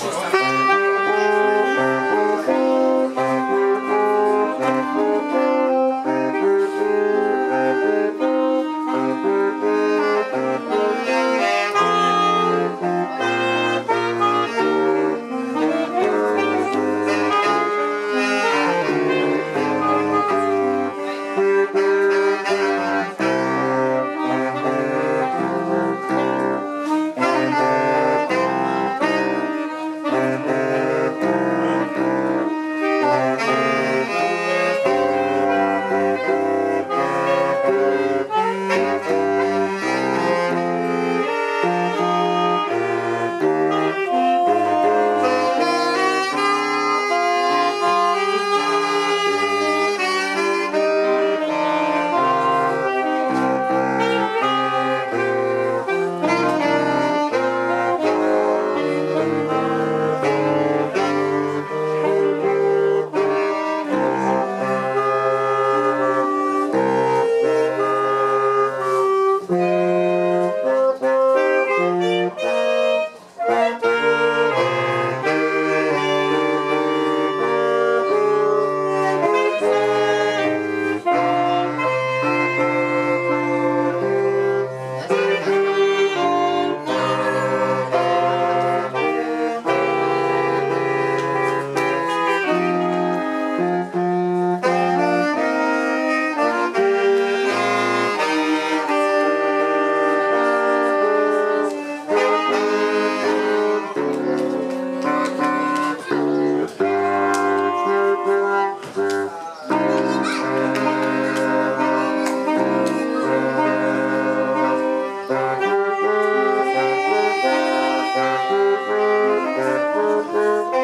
Gracias. Música